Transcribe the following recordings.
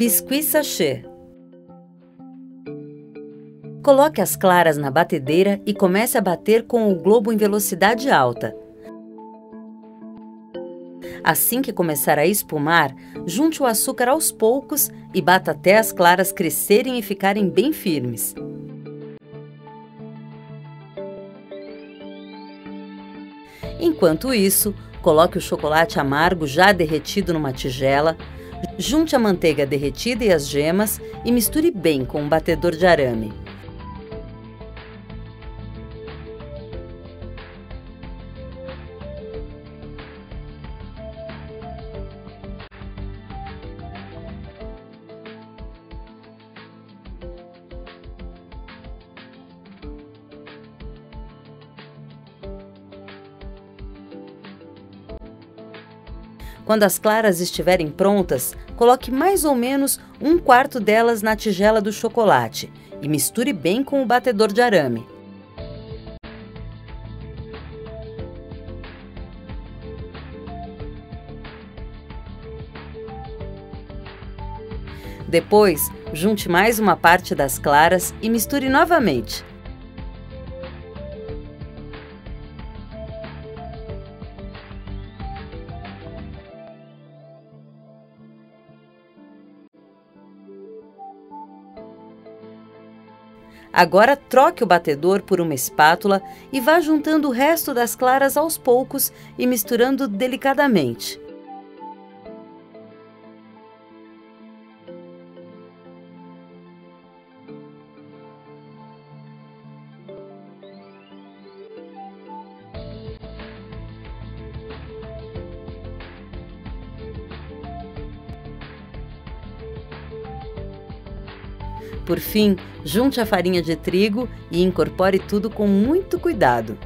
Biscuit sachê. Coloque as claras na batedeira e comece a bater com o globo em velocidade alta. Assim que começar a espumar, junte o açúcar aos poucos e bata até as claras crescerem e ficarem bem firmes. Enquanto isso, coloque o chocolate amargo já derretido numa tigela, junte a manteiga derretida e as gemas e misture bem com um batedor de arame. Quando as claras estiverem prontas, coloque mais ou menos um quarto delas na tigela do chocolate e misture bem com o batedor de arame. Depois, junte mais uma parte das claras e misture novamente. Agora troque o batedor por uma espátula e vá juntando o resto das claras aos poucos e misturando delicadamente. Por fim, junte a farinha de trigo e incorpore tudo com muito cuidado.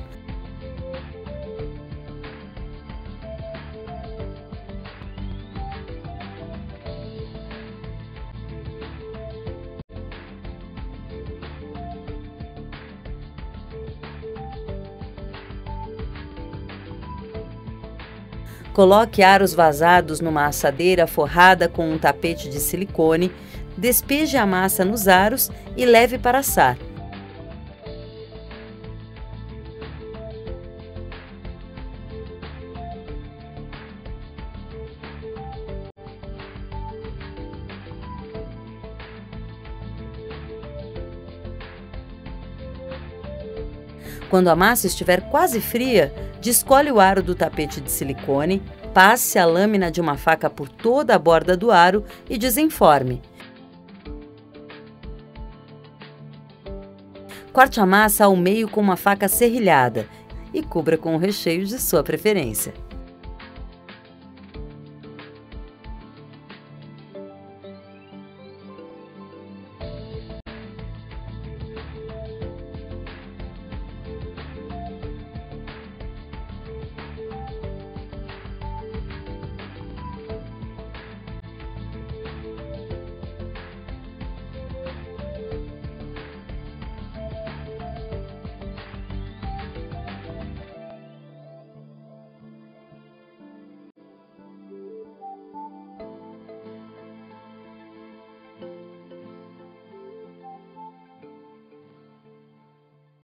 Coloque aros vazados numa assadeira forrada com um tapete de silicone despeje a massa nos aros e leve para assar. Quando a massa estiver quase fria, descolhe o aro do tapete de silicone, passe a lâmina de uma faca por toda a borda do aro e desenforme. Corte a massa ao meio com uma faca serrilhada e cubra com o recheio de sua preferência.